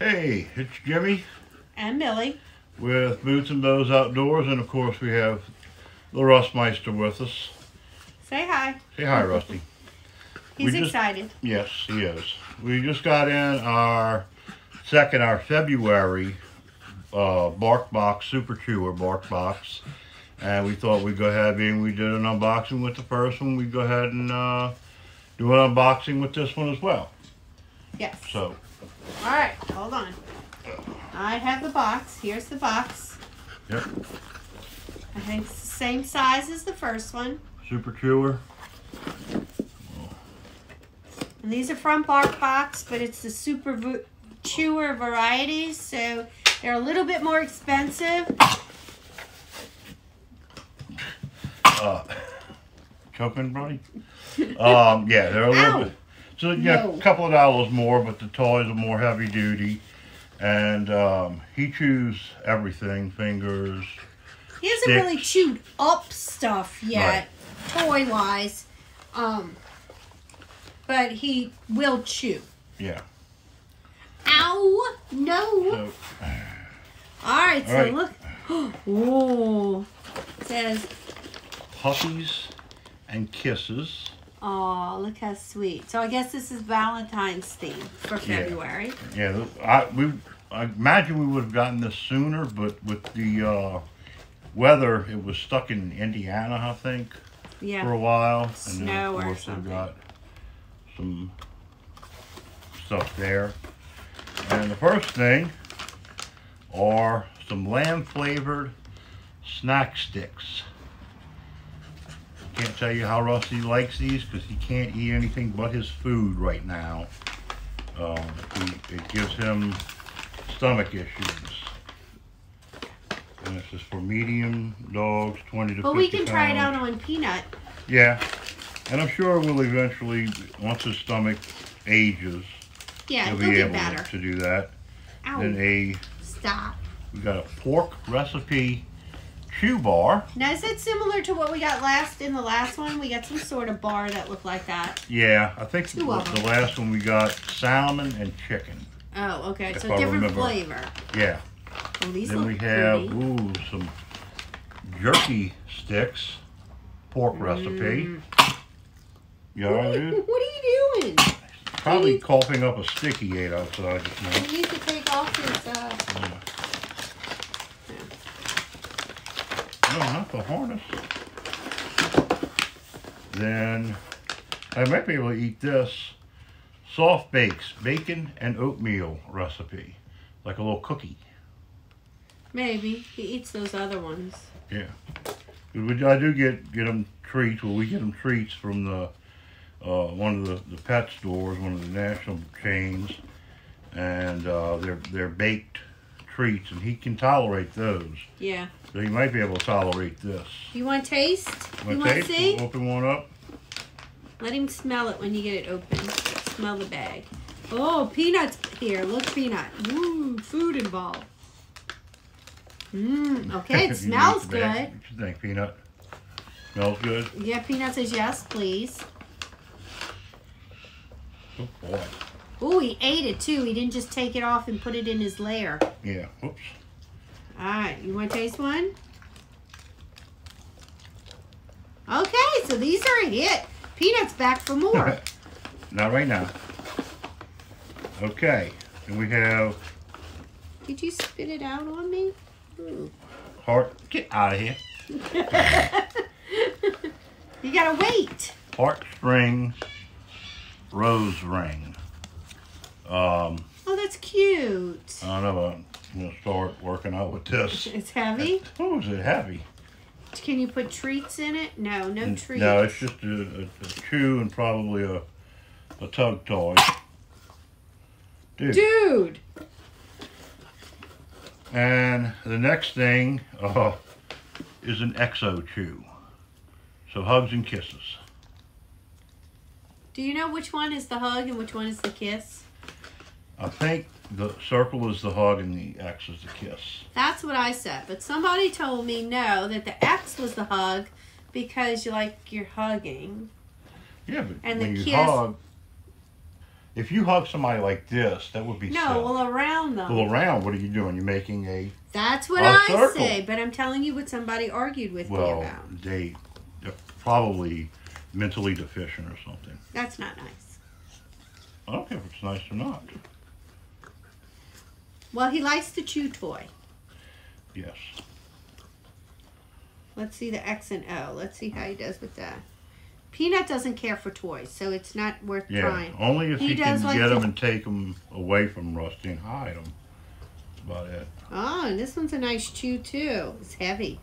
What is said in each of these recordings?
Hey, it's Jimmy And Millie. with Boots and Bows Outdoors, and of course we have the Rustmeister with us. Say hi. Say hi, Rusty. He's just- excited. Yes, he is. We just got in our second, our February uh, Bark Box Super Chewer Bark Box, and we thought we'd go ahead, being we did an unboxing with the first one, we'd go ahead and uh, do an unboxing with this one as well. Yes. So, All right, hold on. I have the box. Here's the box. yep, I think it's the same size as the first one. Super Chewer. And these are from Bark Box, but it's the Super Chewer varieties, so they're a little bit more expensive. uh, choking, buddy. Um, yeah, they're a little Ow. bit. So yeah, No. a couple of dollars more, but the toys are more heavy duty, and um, he chews everything, fingers. He hasn't really chewed up stuff yet, toy wise. Um, but he will chew. Yeah. Ow! No! So All right, so right. look. Oh, it says, puppies and kisses. "Oh, look how sweet." So I guess this is Valentine's theme for February. Yeah, th- I we I imagine we would have gotten this sooner, but with the uh, weather, it was stuck in Indiana, I think. for a while. And Snow then, of or course, something. We've got some stuff there. And the first thing are some lamb flavored snack sticks. Can't tell you how Rusty likes these because he can't eat anything but his food right now. Um, he, it gives him stomach issues. And this is for medium dogs, 20 to But 50 we can try it out on Peanut. Yeah, and I'm sure we'll eventually, once his stomach ages, Yeah, he'll be able better. to do that. Ow! Then a Stop. we got a pork recipe chew bar. Now is that similar to what we got last in the last one? We got some sort of bar that looked like that. Yeah, I think the, the last one we got salmon and chicken. Oh, okay. So I different remember. flavor. Yeah. Oh, these then we have ooh some jerky sticks, pork recipe. Mm. You all What, are you, what are you doing? Probably coughing up a stick he ate outside just now. You need to take off his. Uh, No, not the harness. Then I might be able to eat this soft bakes, bacon and oatmeal recipe, like a little cookie. maybe he eats those other ones. Yeah, we, I do get get them treats. Well, we get them treats from the uh, one of the, the pet stores, one of the national chains, and uh, they're they're baked treats, and he can tolerate those. Yeah. So he might be able to tolerate this. You want to taste? You Want to see? We'll Open one up. Let him smell it when you get it open. Smell the bag. Oh, peanuts here. Look, peanut. Ooh, food involved. Mmm. Okay, it smells bag. good. What you think, Peanut? Smells good? Yeah, peanut says yes, please. Oh, boy. Ooh, he ate it too. He didn't just take it off and put it in his lair. Yeah. Whoops. All right, you want to taste one? Okay, so these are a hit. Peanut's back for more. Not right now. Okay. And we have Did you spit it out on me? Ooh. heart. Get out of here. you gotta wait. Heartstrings rose ring. Um, Oh, that's cute. I don't know. I'm gonna start working out with this. It's heavy. Oh, is it heavy? Can you put treats in it? No, no treats. No, it's just a, a, a chew and probably a a tug toy. Dude. Dude. And the next thing uh, is an XO chew. So hugs and kisses. Do you know which one is the hug and which one is the kiss? I think the circle is the hug and the X is the kiss. That's what I said. But somebody told me no, that the X was the hug because you like you're hugging. Yeah, but And the you kiss- hug, if you hug somebody like this, that would be No, silly. well, around them. Well, around, what are you doing? You're making a That's what A I circle. say, but I'm telling you what somebody argued with me well. about. They, they're probably mentally deficient or something. That's not nice. I don't care if it's nice or not. Well, he likes the chew toy. Yes. Let's see the X and O. Let's see how he does with that. Peanut doesn't care for toys, so it's not worth Yeah. trying. Only if He he, does can like get them and take them away from Rusty and hide them. About it. Oh, and this one's a nice chew too. It's heavy.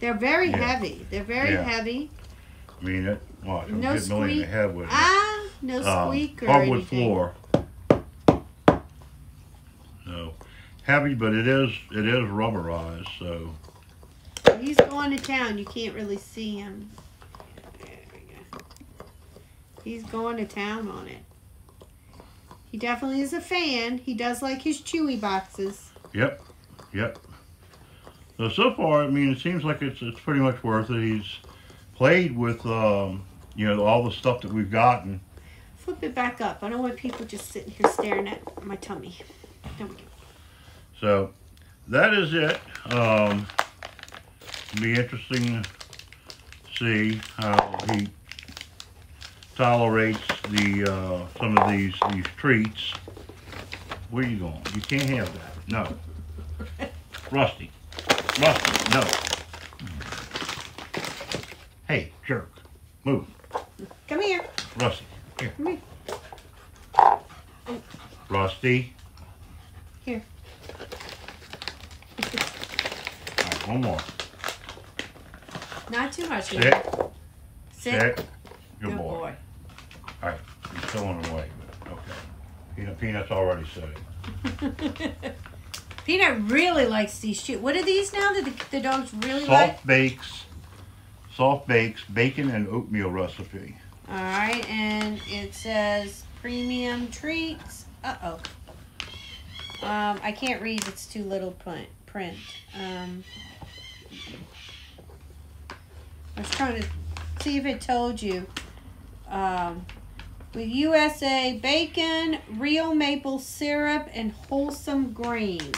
They're very Yeah. heavy. They're very Yeah. heavy. I mean, it. Watch, I'm No getting Millie in the squeak. head with it. Ah, no Um, squeak or hardwood anything. floor. So heavy, but it is it is rubberized. So He's going to town. You can't really see him. There we go. He's going to town on it. He definitely is a fan. He does like his chewy boxes. yep, yep. So so far, I mean, it seems like it's it's pretty much worth it. He's played with um, you know all the stuff that we've gotten. Flip it back up. I don't want people just sitting here staring at my tummy. There we go. So that is it. Um, be interesting to see how he tolerates the uh, some of these these treats. Where you going? You can't have that. No. Rusty. Rusty, no. Hey, jerk. Move. Come here. Rusty. Here. Come here. Rusty. Here. All right, one more. Not too much. Sit. Sit. Sit. Good, Good boy. boy. All right, he's pulling away, but okay. Peanut, Peanut's already sitting. Peanut really likes these shoes. What are these now that the, the dogs really like? Soft bakes, soft bakes, bacon and oatmeal recipe. All right, and it says premium treats. Uh oh. Um, I can't read. It's too little print. Print. Um, I was trying to see if it told you. Um, with USA bacon, real maple syrup, and wholesome greens.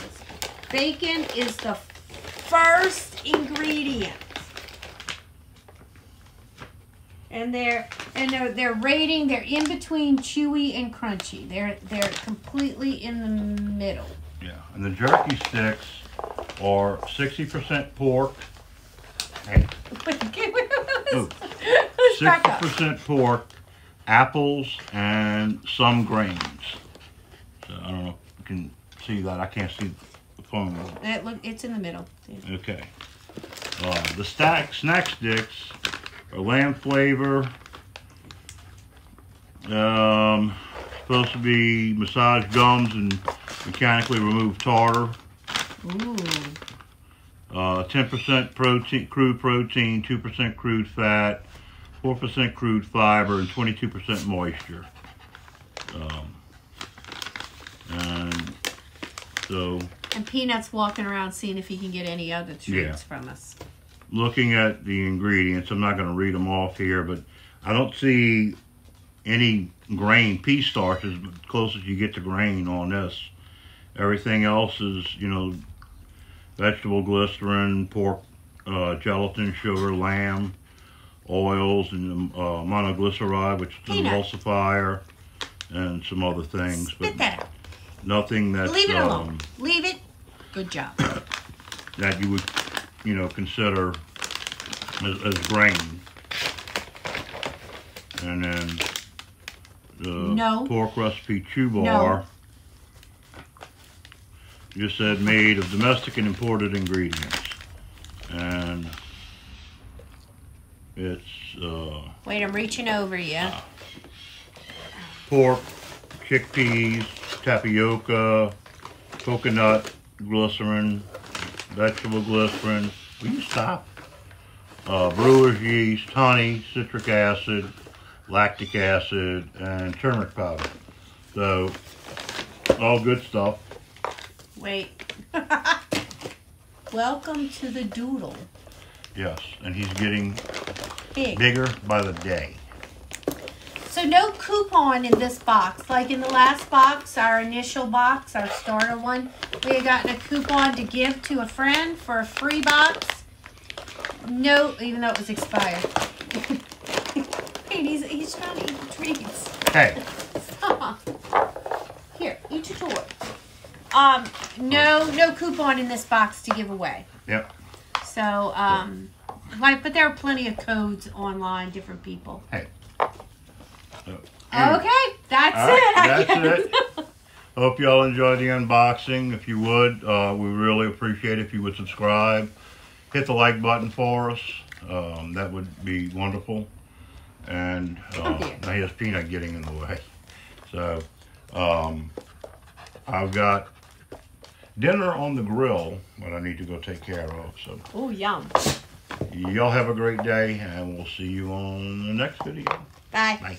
Bacon is the first ingredient. and they're and they're they're rating they're in between chewy and crunchy they're they're completely in the middle Yeah, and the jerky sticks are 60% pork, hey, Ooh. Who's back up? 60% pork, apples, and some grains. So I don't know if you can see that. I can't see the phone. It look it's in the middle Yeah. Okay. Uh, the stack snack sticks are lamb flavor. Um, supposed to be massage gums and mechanically remove tartar. Ooh. Uh, 10% protein, crude protein, 2% crude fat, 4% crude fiber, and 22% moisture. Um, and so and peanuts walking around seeing if he can get any other treats Yeah. from us looking at the ingredients, I'm not going to read them off here, but I don't see any grain pea starch is the closest you get to grain on this. Everything else is, you know, vegetable glycerin, pork, uh, gelatin, sugar, lamb, oils, and uh, monoglyceride, which is an emulsifier, and some other things, spit but that out nothing that's leave it um, alone leave it good job that you would, you know, consider as, as grain. And then the No. pork recipe chew No. Just said made of domestic and imported ingredients. And it's uh, wait i'm reaching over you pork, chickpeas, tapioca, coconut, glycerin, vegetable glycerin. Will you stop? Uh, brewer's yeast, honey, citric acid, lactic acid, and turmeric powder. So, all good stuff. Wait welcome to the doodle Yes, and he's getting pig bigger by the day. So no coupon in this box. Like in the last box, our initial box, our starter one, we had gotten a coupon to give to a friend for a free box. No, even though it was expired. Hey, he's, he's trying to eat the treats. Hey, Here, eat your toy. Um, no, no coupon in this box to give away. yep. So, um, like, but there are plenty of codes online, different people. Hey. Okay, that's All right, it. I that's guess. it. Hope y'all enjoyed the unboxing. If you would, uh, we really appreciate if you would subscribe. Hit the like button for us. Um, that would be wonderful. And uh, dear. now here's Peanut getting in the way. So um, I've got dinner on the grill that I need to go take care of. So Oh, yum. y'all have a great day, and we'll see you on the next video. Bye. Bye.